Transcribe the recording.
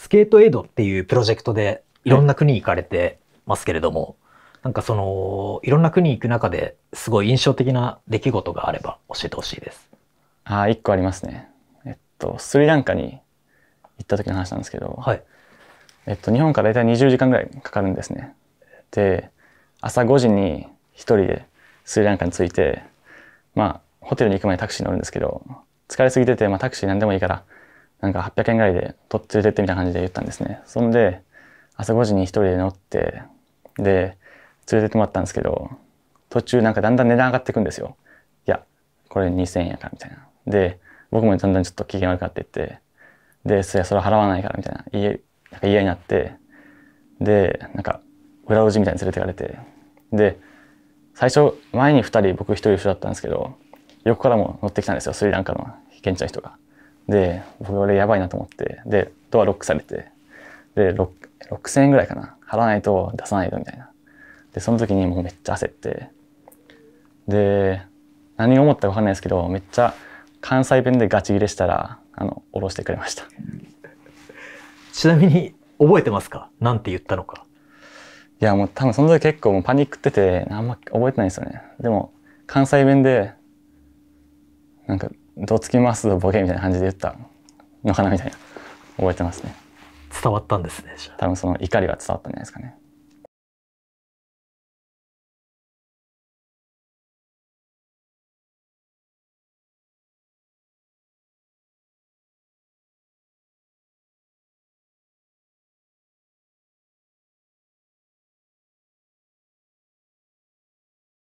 スケートエイドっていうプロジェクトでいろんな国行かれてますけれども、はい、なんかその、いろんな国行く中ですごい印象的な出来事があれば教えてほしいです。ああ、一個ありますね。えっと、スリランカに行った時の話なんですけど、はい。えっと、日本から大体20時間ぐらいかかるんですね。で、朝5時に一人でスリランカに着いて、まあ、ホテルに行く前にタクシー乗るんですけど、疲れすぎてて、まあ、タクシー何でもいいから、なんか800円ぐらいで取っ連れてってみたいな感じで言ったんですね。そんで、朝5時に一人で乗って、で、連れてってもらったんですけど、途中なんかだんだん値段上がっていくんですよ。いや、これ2000円やからみたいな。で、僕もだんだんちょっと機嫌悪くなっていって、で、そりゃそれ払わないからみたいな、家、なんか嫌になって、で、なんか、裏路地みたいに連れてかれて、で、最初、前に2人、僕1人一緒だったんですけど、横からも乗ってきたんですよ、スリランカの被験者の人が。で、僕俺やばいなと思って、で、ドアロックされて、で、6000円ぐらいかな。払わないと出さないとみたいな。で、その時にもうめっちゃ焦って、で、何を思ったか分かんないですけど、めっちゃ関西弁でガチ切れしたら、あの、下ろしてくれました。ちなみに覚えてますか？なんて言ったのか？いや、もう多分その時結構もうパニックってて、あんま覚えてないですよね。でも、関西弁で、なんか、どつきますボケみたいな感じで言ったのかなみたいな、覚えてますね。伝わったんですね、多分その怒りは伝わったんじゃないですかね。